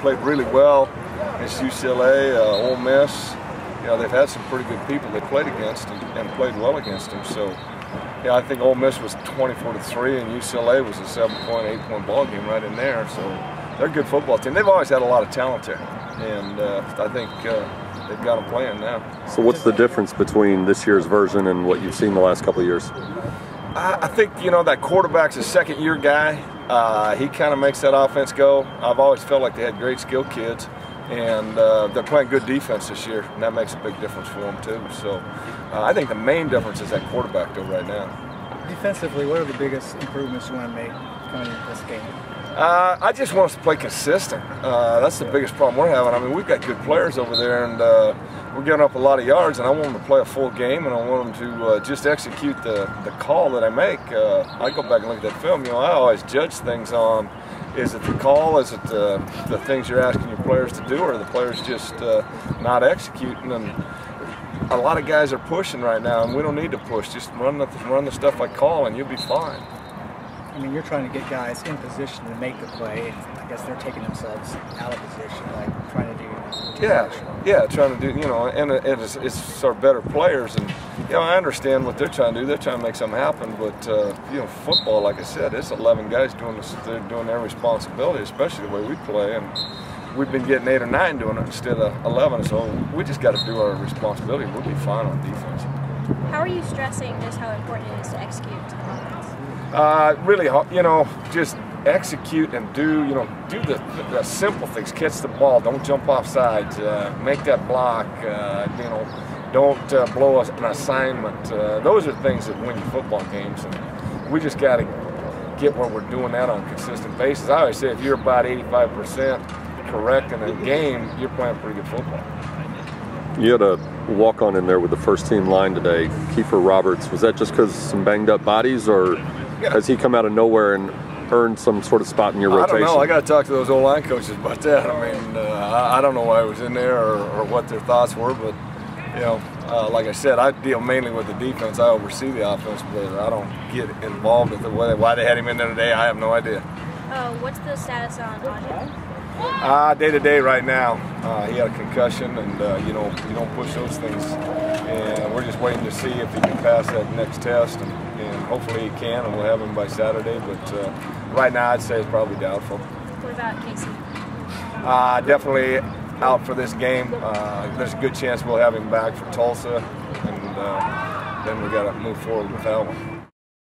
played really well against UCLA, uh, Ole Miss. You know, they've had some pretty good people they played against and, and played well against them. So, yeah, I think Ole Miss was 24 to three, and UCLA was a seven-point, eight-point ball game right in there. So, they're a good football team. They've always had a lot of talent there, and uh, I think uh, they've got them playing now. So, what's the difference between this year's version and what you've seen the last couple of years? I, I think you know that quarterback's a second-year guy. Uh, he kind of makes that offense go. I've always felt like they had great skill kids, and uh, they're playing good defense this year, and that makes a big difference for them too. So uh, I think the main difference is that quarterback though right now. Defensively, what are the biggest improvements you want to make coming into this game? Uh, I just want us to play consistent. Uh, that's the biggest problem we're having. I mean, we've got good players over there, and uh, we're giving up a lot of yards, and I want them to play a full game, and I want them to uh, just execute the, the call that I make. Uh, I go back and look at that film. You know, I always judge things on is it the call, is it the, the things you're asking your players to do, or the players just uh, not executing? And a lot of guys are pushing right now, and we don't need to push. Just run the, run the stuff I call, and you'll be fine. I mean, you're trying to get guys in position to make the play. I guess they're taking themselves out of position, like trying to do. Yeah, yeah, trying to do, you know, and it's, it's sort of better players. And, you know, I understand what they're trying to do. They're trying to make something happen. But, uh, you know, football, like I said, it's 11 guys doing this, they're doing their responsibility, especially the way we play. And we've been getting eight or nine doing it instead of 11. So we just got to do our responsibility. We'll be fine on defense. How are you stressing just how important it is to execute offense? Uh, really, you know, just execute and do, you know, do the, the simple things. Catch the ball, don't jump off sides, uh, make that block, uh, you know, don't uh, blow us an assignment. Uh, those are things that win you football games, and we just got to get where we're doing that on a consistent basis. I always say if you're about 85% correct in a game, you're playing pretty good football. You had a walk on in there with the first team line today, Keyfer Roberts. Was that just because some banged up bodies, or. has he come out of nowhere and earned some sort of spot in your rotation? I don't know. I got to talk to those old line coaches about that. I mean, uh, I don't know why he was in there or, or, what their thoughts were, but you know, uh, like I said, I deal mainly with the defense. I oversee the offense, but I don't get involved with the way, Why they had him in there today, I have no idea. Uh, what's the status on Audrey? Uh, day to day right now. Uh, he had a concussion, and uh, you know you don't push those things. And we're just waiting to see if he can pass that next test, and, and hopefully he can, and we'll have him by Saturday. But uh, right now, I'd say it's probably doubtful. What about K.C.? Uh, definitely out for this game. Uh, there's a good chance we'll have him back for Tulsa, and then we got to move forward with that one.